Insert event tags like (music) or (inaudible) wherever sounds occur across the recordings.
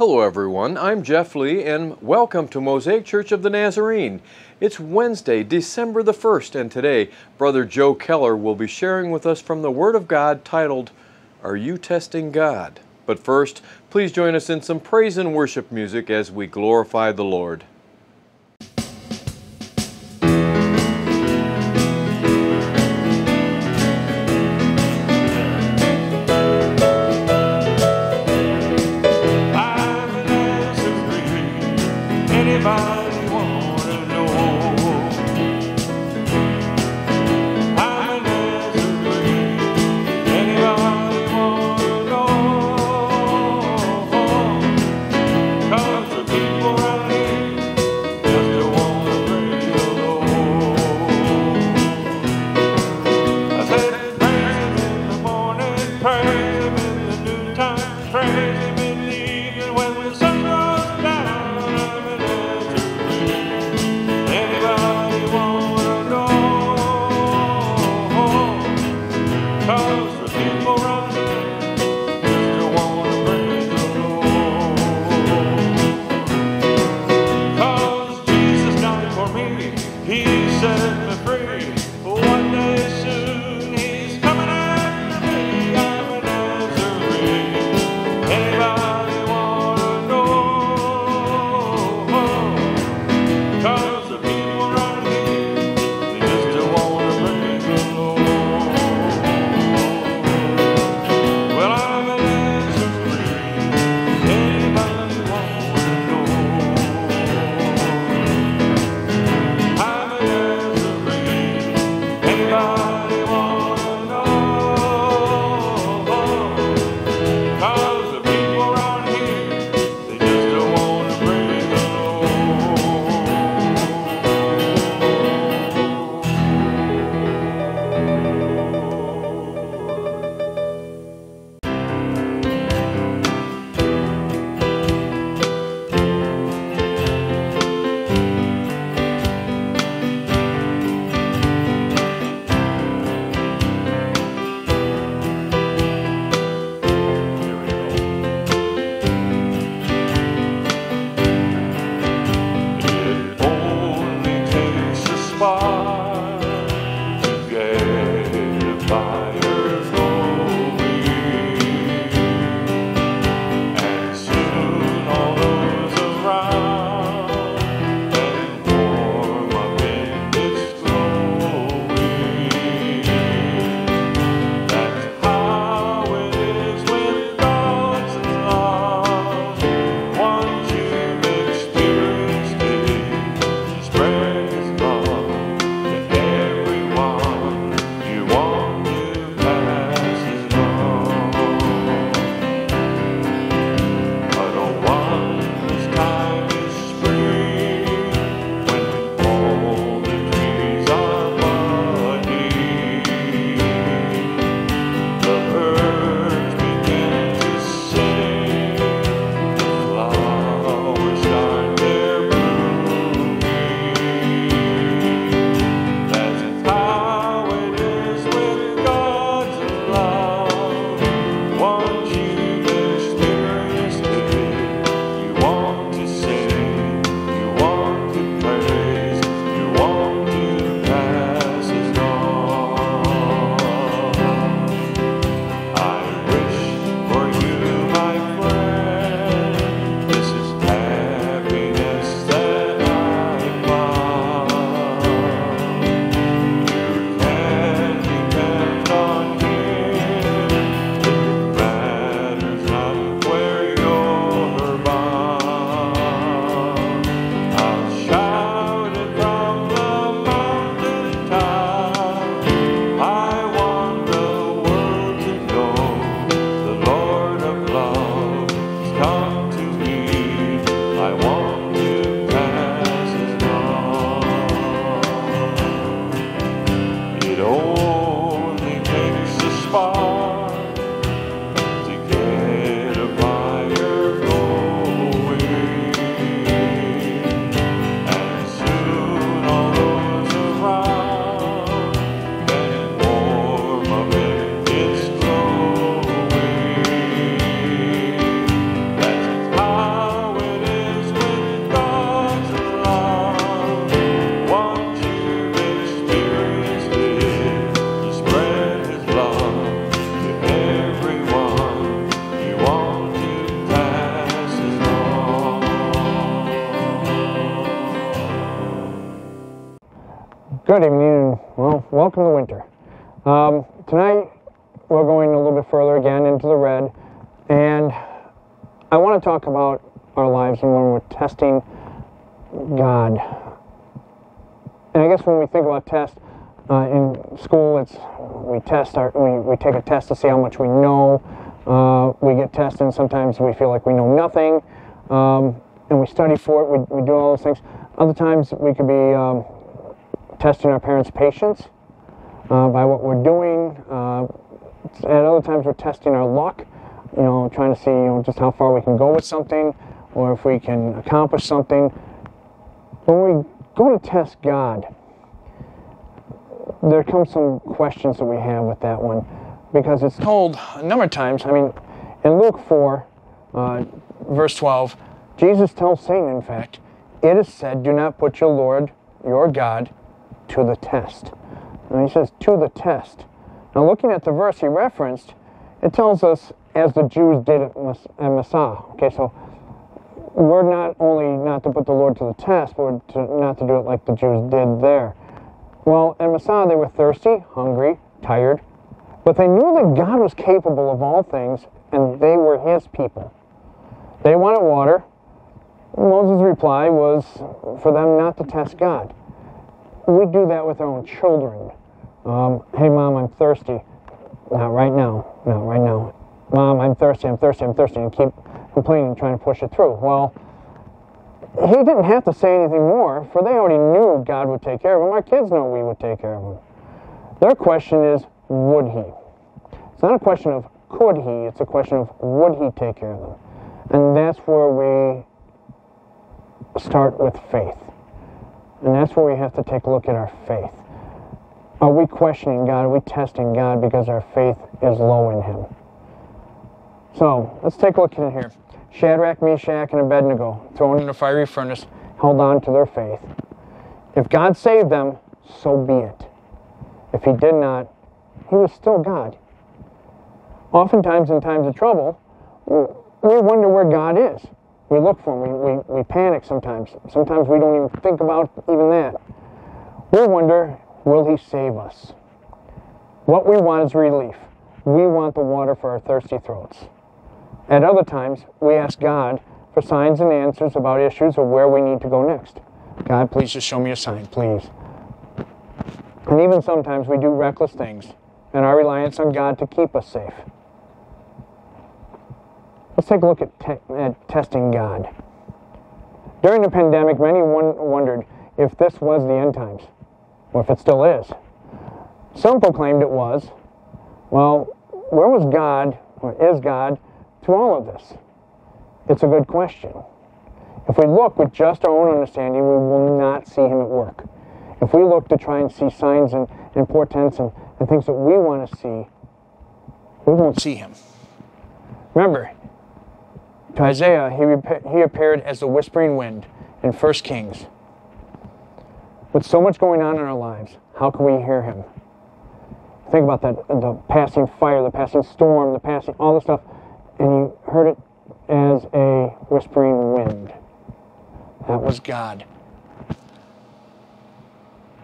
Hello, everyone. I'm Jeff Lee, and welcome to Mosaic Church of the Nazarene. It's Wednesday, December the 1st, and today, Brother Joe Keller will be sharing with us from the Word of God titled, Are You Testing God? But first, please join us in some praise and worship music as we glorify the Lord. Good evening, well, welcome to winter. Um, tonight, we're going a little bit further again into the red, and I want to talk about our lives and when we're testing God. And I guess when we think about test uh, in school, it's we test our we, we take a test to see how much we know. Uh, we get tested, and sometimes we feel like we know nothing, um, and we study for it. We, we do all those things. Other times we could be um, testing our parents' patience uh, by what we're doing. Uh, at other times, we're testing our luck, you know, trying to see, you know, just how far we can go with something or if we can accomplish something. When we go to test God, there come some questions that we have with that one because it's told a number of times. I mean, in Luke 4, uh, verse 12, Jesus tells Satan, in fact, it is said, Do not put your Lord, your God, to the test. And he says, To the test. Now, looking at the verse he referenced, it tells us, as the Jews did at Mas- Massah. Okay, so we're not only not to put the Lord to the test, but to, not to do it like the Jews did there. Well, at Massah, they were thirsty, hungry, tired, but they knew that God was capable of all things, and they were His people. They wanted water. Moses' reply was for them not to test God. We do that with our own children. Um, hey, mom, I'm thirsty. Not right now. Not right now. Mom, I'm thirsty. I'm thirsty. I'm thirsty. And keep complaining, trying to push it through. Well, he didn't have to say anything more, for they already knew God would take care of them. Our kids know we would take care of them. Their question is, would he? It's not a question of could he, it's a question of would he take care of them. And that's where we start with faith. And that's where we have to take a look at our faith. Are we questioning God? Are we testing God because our faith is low in Him? So let's take a look in here. Shadrach, Meshach, and Abednego, thrown in a fiery furnace, held on to their faith. If God saved them, so be it. If He did not, He was still God. Oftentimes, in times of trouble, we wonder where God is. We look for Him. We, we, we panic sometimes. Sometimes we don't even think about even that. We wonder, will He save us? What we want is relief. We want the water for our thirsty throats. At other times, we ask God for signs and answers about issues or where we need to go next. God, please just show me a sign, please. And even sometimes we do reckless things and our reliance on God to keep us safe. Let's take a look at, te- at testing God. During the pandemic, many won- wondered if this was the end times, or if it still is. Some proclaimed it was. Well, where was God, or is God, through all of this? It's a good question. If we look with just our own understanding, we will not see Him at work. If we look to try and see signs and, and portents and, and things that we want to see, we won't see Him. Remember, to Isaiah, he, he appeared as the whispering wind in 1 Kings. With so much going on in our lives, how can we hear Him? Think about that the passing fire, the passing storm, the passing, all the stuff, and you heard it as a whispering wind. That was God.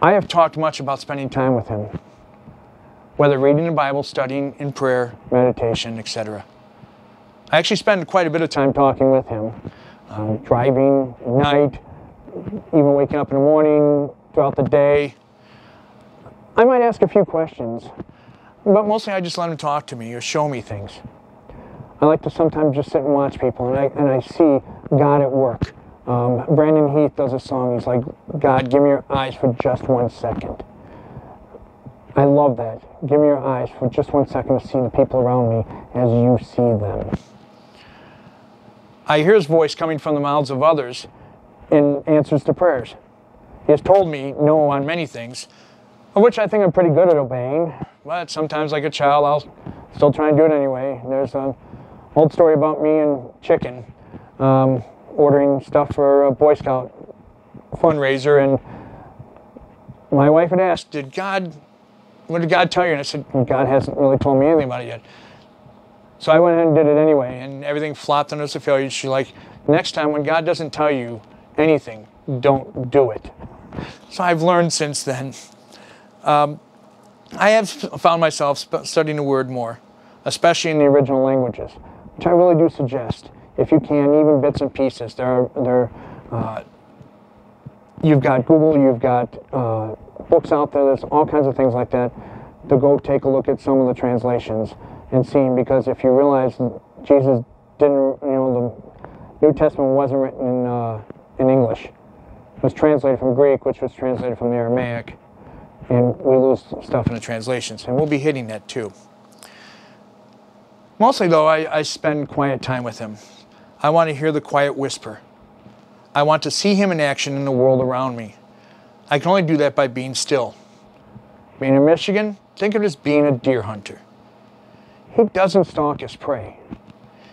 I have talked much about spending time with Him, whether reading the Bible, studying in prayer, meditation, etc. I actually spend quite a bit of time talking with Him, um, driving at night, even waking up in the morning, throughout the day. I might ask a few questions, but mostly I just let Him talk to me or show me things. I like to sometimes just sit and watch people, and I, and I see God at work. Um, Brandon Heath does a song. He's like, God, give me your eyes for just one second. I love that. Give me your eyes for just one second to see the people around me as you see them. I hear his voice coming from the mouths of others in answers to prayers. He has told me no on many things, of which I think I'm pretty good at obeying, but sometimes, like a child, I'll still try and do it anyway. There's an old story about me and chicken um, ordering stuff for a Boy Scout fundraiser, and my wife had asked, "Did God? What did God tell you?" And I said, "God hasn't really told me anything about it yet." So I went ahead and did it anyway, and everything flopped under a failure. She's like, "Next time, when God doesn't tell you anything, don't do it." So I've learned since then. Um, I have found myself studying the word more, especially in the original languages, which I really do suggest. If you can, even bits and pieces. There are, there, uh, you've got Google, you've got uh, books out there, there's all kinds of things like that to go take a look at some of the translations and see because if you realize Jesus didn't, you know, the New Testament wasn't written in, uh, in English. It was translated from Greek, which was translated from the Aramaic. And we lose stuff in the translations, and we'll be hitting that too. Mostly, though, I, I spend quiet time with him. I want to hear the quiet whisper. I want to see him in action in the world around me. I can only do that by being still. Being in Michigan, think of it as being a deer hunter. He doesn't stalk his prey.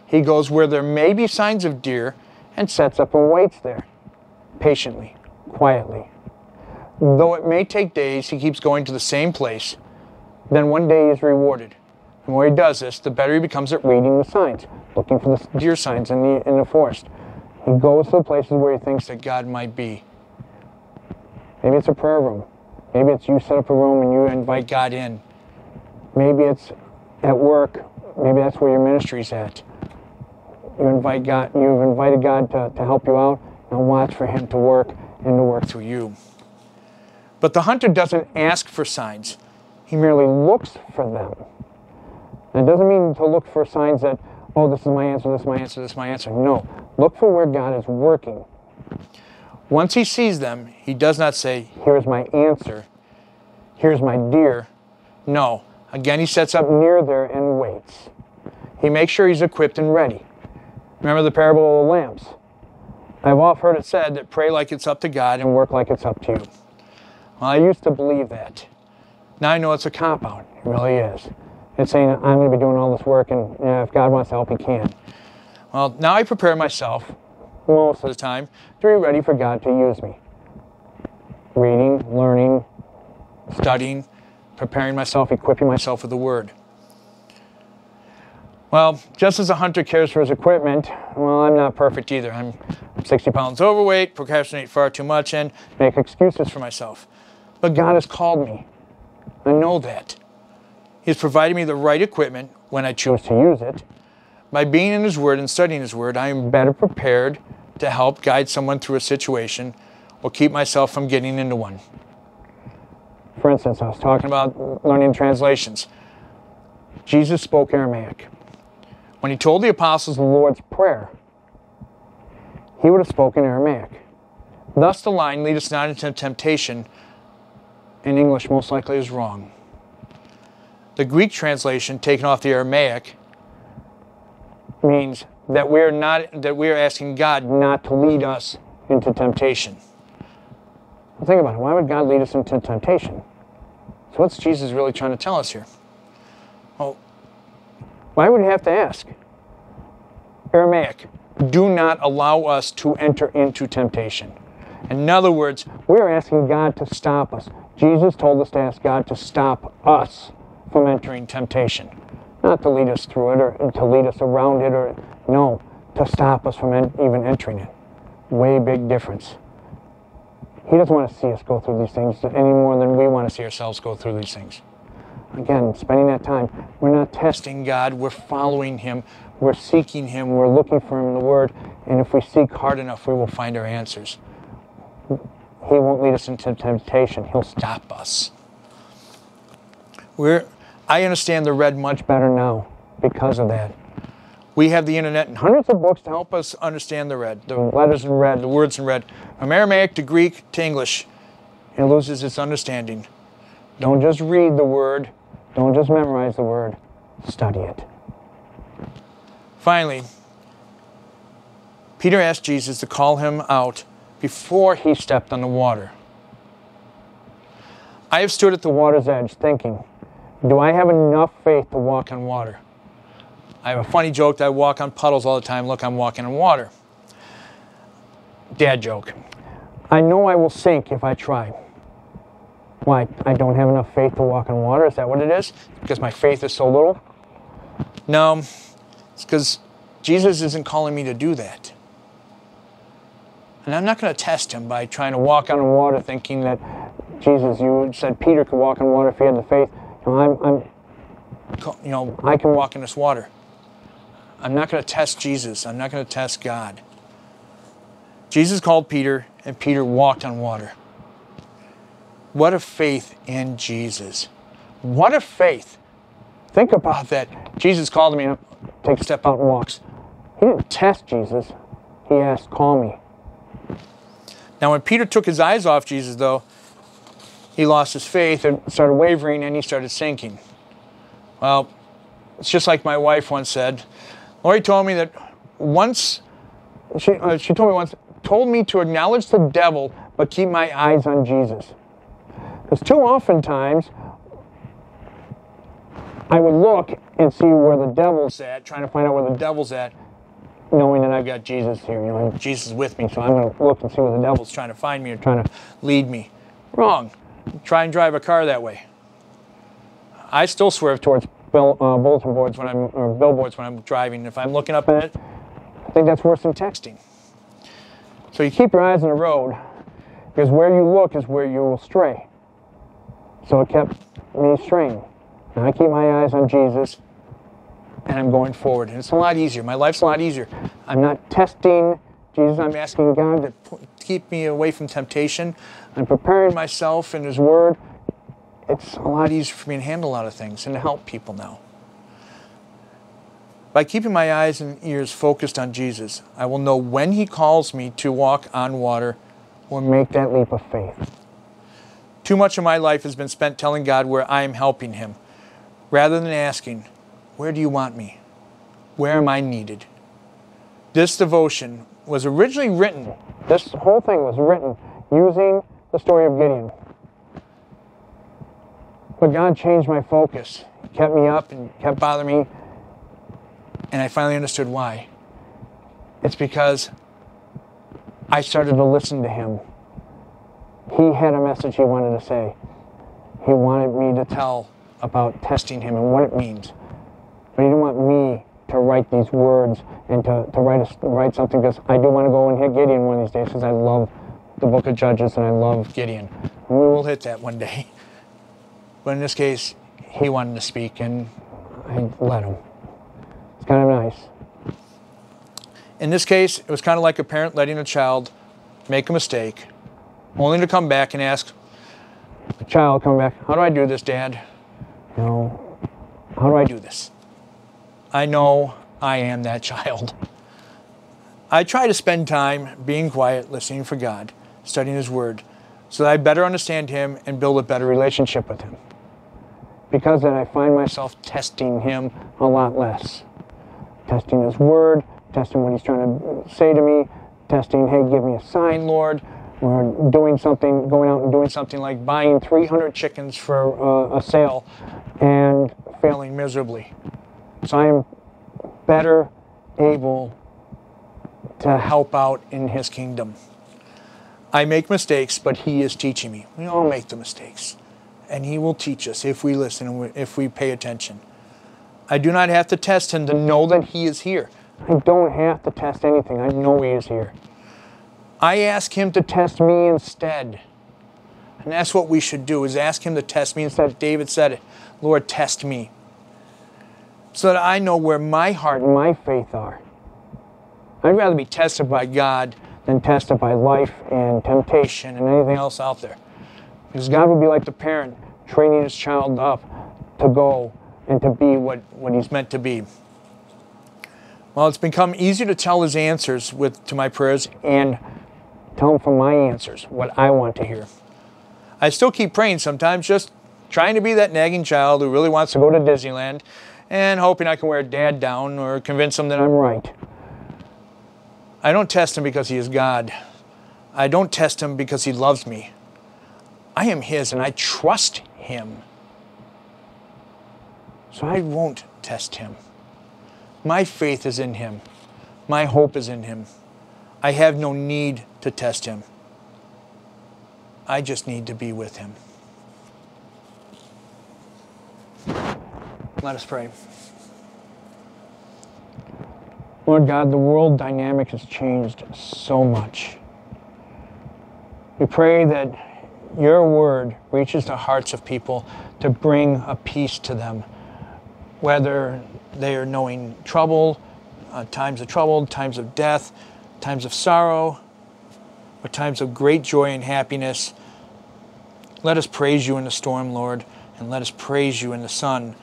He goes where there may be signs of deer and sets up and waits there, patiently, quietly. Though it may take days, he keeps going to the same place. Then one day he is rewarded. The more he does this, the better he becomes at reading the signs, looking for the deer signs in the, in the forest. He goes to the places where he thinks that God might be. Maybe it's a prayer room. Maybe it's you set up a room and you invite God in. Maybe it's at work. Maybe that's where your ministry's at. You invite God. You've invited God to, to help you out, and watch for Him to work and to work through you. But the hunter doesn't ask for signs. He merely looks for them. And it doesn't mean to look for signs that, oh, this is my answer, this is my answer, this is my answer. No. Look for where God is working. Once he sees them, he does not say, Here's my answer. Here's my deer. No. Again, he sets up near there and waits. He makes sure he's equipped and ready. Remember the parable of the lamps? I've often heard it said that pray like it's up to God and work like it's up to you. Well, I used to believe that. Now I know it's a cop out. It really is. It's saying I'm going to be doing all this work, and if God wants to help, He can. Well, now I prepare myself most of the time to be ready for God to use me. Reading, learning, studying, preparing myself, equipping myself with the Word. Well, just as a hunter cares for his equipment, well, I'm not perfect either. I'm 60 pounds overweight, procrastinate far too much, and make excuses for myself. But God has called me. I know that. He's provided me the right equipment when I choose to use it. By being in His Word and studying His Word, I am better prepared to help guide someone through a situation or keep myself from getting into one. Instance, I was talking about learning translations. Jesus spoke Aramaic. When he told the apostles the Lord's Prayer, he would have spoken Aramaic. Thus, the line, lead us not into temptation, in English most likely is wrong. The Greek translation, taken off the Aramaic, means that we're not that we're asking God not to lead us into temptation. Well, think about it. Why would God lead us into temptation? So what's Jesus really trying to tell us here? Well, why would he have to ask? Aramaic, do not allow us to enter into temptation. In other words, we're asking God to stop us. Jesus told us to ask God to stop us from entering temptation. Not to lead us through it or to lead us around it or, no, to stop us from en- even entering it. Way big difference. He doesn't want to see us go through these things any more than we want to see ourselves go through these things. Again, spending that time, we're not testing God, we're following Him, we're seeking Him, we're looking for Him in the Word, and if we seek hard enough, we will find our answers. He won't lead us into temptation, He'll stop us. We're, I understand the red much better now because of that. We have the internet and hundreds of books to help us understand the red, the letters in red, the words in red. From Aramaic to Greek to English, it loses its understanding. Don't just read the word, don't just memorize the word, study it. Finally, Peter asked Jesus to call him out before he stepped on the water. I have stood at the water's edge thinking, do I have enough faith to walk on water? I have a funny joke that I walk on puddles all the time. Look, I'm walking on water. Dad joke. I know I will sink if I try. Why? I don't have enough faith to walk on water? Is that what it is? Because my faith is so little? No, it's because Jesus isn't calling me to do that. And I'm not going to test him by trying to walk on water thinking that Jesus, you said Peter could walk on water if he had the faith. You know, I'm, I'm, You know, I can walk in this water. I'm not going to test Jesus. I'm not going to test God. Jesus called Peter, and Peter walked on water. What a faith in Jesus. What a faith. Think about that. Jesus called me, take a step out and walks. he didn't test Jesus. He asked, call me. Now, when Peter took his eyes off Jesus, though, he lost his faith and started wavering and he started sinking. Well, it's just like my wife once said. Lori told me that once, she, uh, she told me once, told me to acknowledge the devil, but keep my eyes on Jesus. Because too often times, I would look and see where the devil's at, trying to find out where the devil's at, knowing that I've got Jesus here. You know, Jesus is with me, so I'm going to look and see where the devil's trying to find me or trying to lead me. Wrong. Try and drive a car that way. I still swerve towards bill, uh, bulletin boards when I'm or billboards when I'm driving. If I'm looking up at it, I think that's worse than texting. so you keep your eyes on the road, because where you look is where you will stray. So it kept me straying. And I keep my eyes on Jesus, and I'm going forward. And it's a lot easier. My life's a lot easier. I'm not testing Jesus. I'm asking God to keep me away from temptation. I'm preparing Myself in His Word. It's a lot easier for me to handle a lot of things and to help people now. By keeping my eyes and ears focused on Jesus, I will know when He calls me to walk on water. or make that leap of faith. Too much of my life has been spent telling God where I am helping Him, rather than asking, Where do you want me? Where am I needed? This devotion was originally written This whole thing was written using the story of Gideon. But God changed my focus. He kept me up and kept bothering me. and I finally understood why. It's because I started to listen to him. He had a message he wanted to say. He wanted me to tell about testing him and what it means. But he didn't want me to write these words and to, to write, a, write something because I do want to go and hit Gideon one of these days because I love the book of Judges and I love Gideon. We will hit that one day. (laughs) But in this case, he wanted to speak, and I let him. It's kind of nice. in this case, it was kind of like a parent letting a child make a mistake, only to come back and ask, The child come back, How do I do this, Dad? know, how do I do this? I know I am that child. I try to spend time being quiet, listening for God, studying His Word, so that I better understand Him and build a better relationship with Him. Because then I find myself testing him a lot less. Testing his word, testing what he's trying to say to me, testing, hey, give me a sign, Lord. Or doing something, going out and doing something like buying 300 chickens for uh, a sale and Failing miserably. so I am better able to help out in his kingdom. I make mistakes, but he is teaching me. We all make the mistakes. And he will teach us if we listen and if we pay attention. I do not have to test him to know that he is here. I don't have to test anything. I know he is here. I ask him to test me instead. And that's what we should do is ask him to test me instead. David said it. Lord, test me. So that I know where my heart And my faith are. I'd rather be tested by God Than tested by life and temptation and anything else. else out there. Because God would be like the parent training his child up to go and to be what, what he's meant to be. Well, it's become easier to tell his answers with to my prayers. and tell him from my answers what I want to hear. I still keep praying sometimes, just trying to be that nagging child who really wants to go to Disneyland and hoping I can wear dad down or convince him that I'm right. I don't test him because he is God. I don't test him because he loves me. I am his and I trust him. So I won't test him. My faith is in him. My hope is in him. I have no need to test him. I just need to be with him. Let us pray. Lord God, the world dynamic has changed so much. We pray that your word reaches the hearts of people to bring a peace to them, whether they are knowing trouble, uh, times of trouble, times of death, times of sorrow, or times of great joy and happiness. Let us praise you in the storm, Lord, and let us praise you in the sun.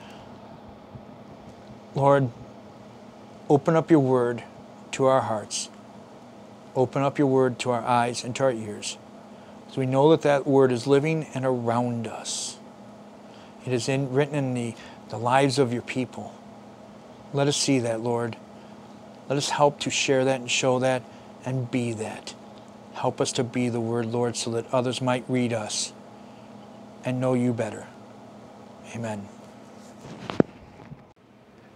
Lord, open up your word to our hearts. Open up your word to our eyes and to our ears. So we know that that word is living and around us. It is in, written in the, the lives of your people. Let us see that, Lord. Let us help to share that and show that and be that. Help us to be the word, Lord, so that others might read us and know you better. Amen.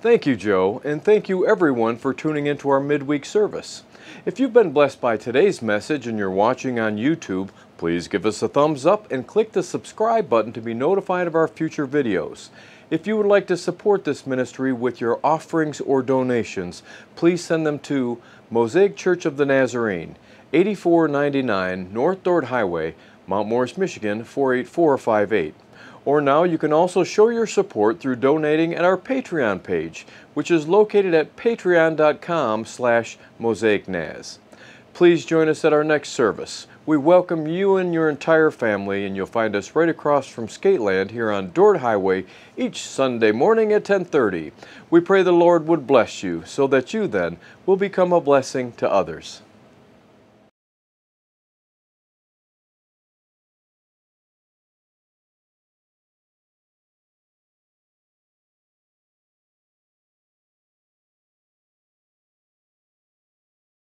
Thank you, Joe, and thank you everyone for tuning into our midweek service. If you've been blessed by today's message and you're watching on YouTube, please give us a thumbs up and click the subscribe button to be notified of our future videos. If you would like to support this ministry with your offerings or donations, please send them to Mosaic Church of the Nazarene, 8499 North Dort Highway, Mount Morris, Michigan 48458. Or now you can also show your support through donating at our Patreon page, which is located at patreon.com slash mosaicnaz. Please join us at our next service. We welcome you and your entire family, and you'll find us right across from Skateland here on Dort Highway each Sunday morning at 1030. We pray the Lord would bless you so that you then will become a blessing to others.